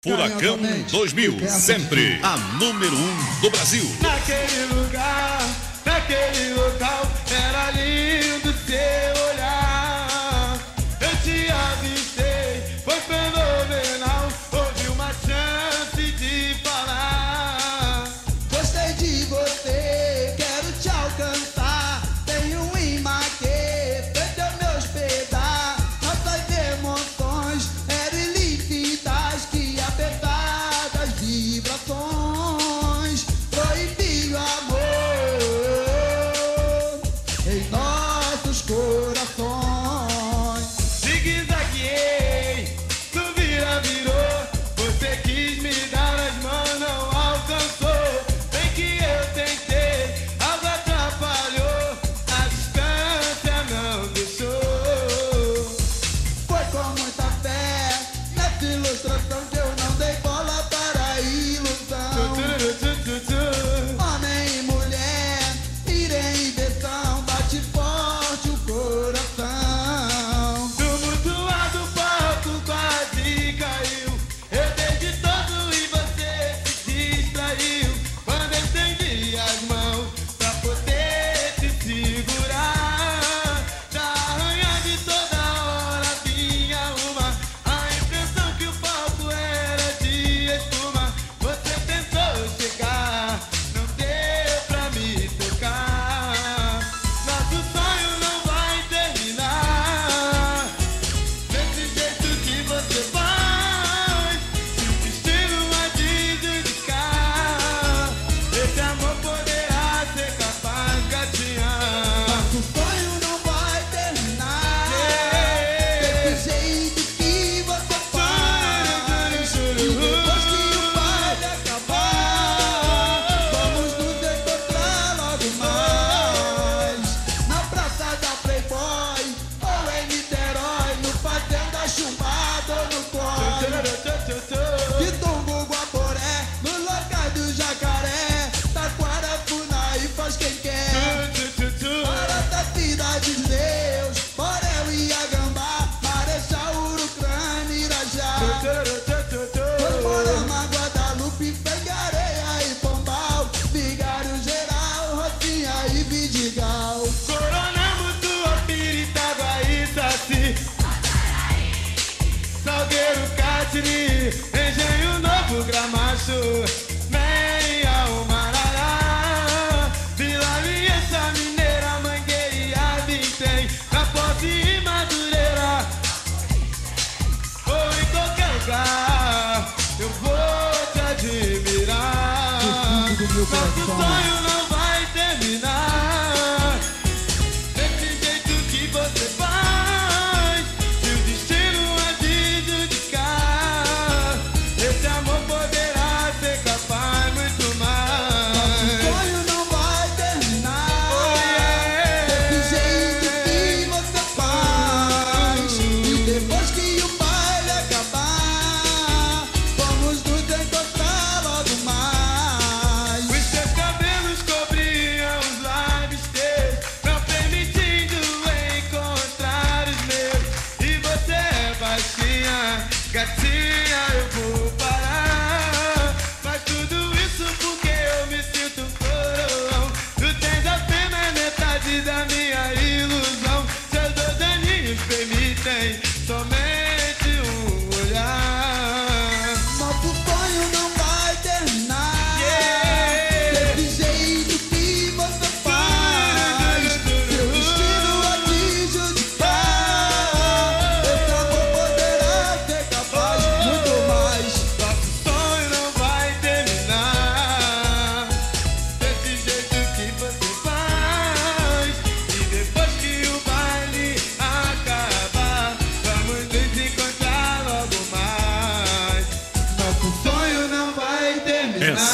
Furacão 2000, sempre a número 1 um do Brasil. Naquele lugar, naquele local.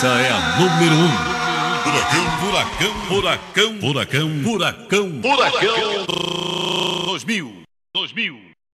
Essa é a número um. Furacão, furacão, furacão, furacão, furacão, furacão 2000, 2000.